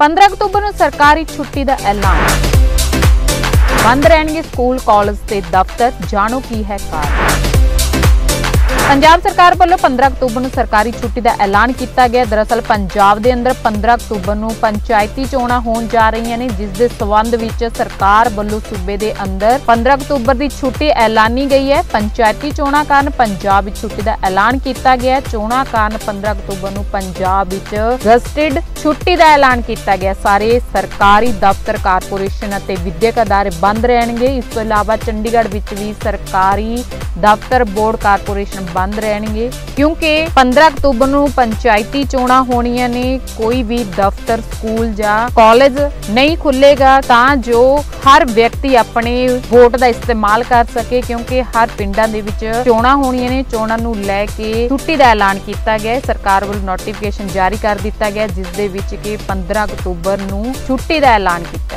15 October ਨੂੰ ਸਰਕਾਰੀ ਛੁੱਟੀ ਦਾ ਐਲਾਨ। ਬੰਦ ਰਹਿਣਗੇ ਸਕੂਲ, ਕਾਲਜ ਤੇ ਦਫ਼ਤਰ, ਜਾਣੋ ਕੀ ਹੈ ਕਾਰਨ ਪੰਜਾਬ ਸਰਕਾਰ ਵੱਲੋਂ 15 ਅਕਤੂਬਰ ਨੂੰ ਸਰਕਾਰੀ ਛੁੱਟੀ ਦਾ ਐਲਾਨ ਕੀਤਾ ਗਿਆ। ਦਰਅਸਲ ਪੰਜਾਬ ਦੇ ਅੰਦਰ 15 ਅਕਤੂਬਰ ਨੂੰ ਪੰਚਾਇਤੀ ਚੋਣਾਂ ਹੋਣ ਜਾ ਰਹੀਆਂ ਨੇ, ਜਿਸ ਦੇ ਸਬੰਧ ਵਿੱਚ ਸਰਕਾਰ ਵੱਲੋਂ ਸੂਬੇ ਦੇ ਅੰਦਰ 15 ਅਕਤੂਬਰ ਦੀ ਛੁੱਟੀ ਐਲਾਨੀ ਗਈ ਹੈ। ਪੰਚਾਇਤੀ ਚੋਣਾਂ ਕਾਰਨ ਪੰਜਾਬ ਵਿੱਚ ਛੁੱਟੀ ਦਾ ਐਲਾਨ ਕੀਤਾ ਗਿਆ। ਹੈ ਚੋਣਾਂ ਕਾਰਨ 15 ਅਕਤੂਬਰ ਨੂੰ ਪੰਜਾਬ ਵਿੱਚ ਗਜ਼ਟਿਡ ਛੁੱਟੀ ਦਾ ਐਲਾਨ ਕੀਤਾ ਗਿਆ। ਸਾਰੇ ਸਰਕਾਰੀ ਦਫ਼ਤਰ, ਕਾਰਪੋਰੇਸ਼ਨ ਅਤੇ ਵਿਦਿਅਕ ਅਦਾਰੇ ਬੰਦ ਰਹਿਣਗੇ। ਇਸ ਤੋਂ ਇਲਾਵਾ ਚੰਡੀਗੜ੍ਹ ਵਿੱਚ ਵੀ ਸਰਕਾਰੀ ਦਫ਼ਤਰ, ਬੋਰਡ, ਕਾਰਪੋਰੇਸ਼ਨ ਬੰਦ ਰਹਿਣਗੇ ਕਿਉਂਕਿ 15 ਅਕਤੂਬਰ ਨੂੰ ਪੰਚਾਇਤੀ ਚੋਣਾਂ ਹੋਣੀਆਂ ਨੇ ਕੋਈ ਵੀ ਦਫ਼ਤਰ ਸਕੂਲ ਜਾਂ ਕਾਲਜ ਨਹੀਂ ਖੁੱਲੇਗਾ ਤਾਂ ਜੋ ਹਰ ਵਿਅਕਤੀ ਆਪਣੇ ਵੋਟ ਦਾ ਇਸਤੇਮਾਲ ਕਰ ਸਕੇ ਕਿਉਂਕਿ ਹਰ ਪਿੰਡਾਂ ਦੇ ਵਿੱਚ ਚੋਣਾਂ ਹੋਣੀਆਂ ਨੇ ਚੋਣਾਂ ਨੂੰ ਲੈ ਕੇ ਛੁੱਟੀ ਦਾ ਐਲਾਨ ਕੀਤਾ ਗਿਆ ਹੈ। ਸਰਕਾਰ ਵੱਲੋਂ ਨੋਟੀਫਿਕੇਸ਼ਨ ਜਾਰੀ ਕਰ ਦਿੱਤਾ ਗਿਆ ਹੈ, ਜਿਸ ਦੇ ਵਿੱਚ ਕਿ 15 ਅਕਤੂਬਰ ਨੂੰ ਛੁੱਟੀ ਦਾ ਐਲਾਨ ਕੀਤਾ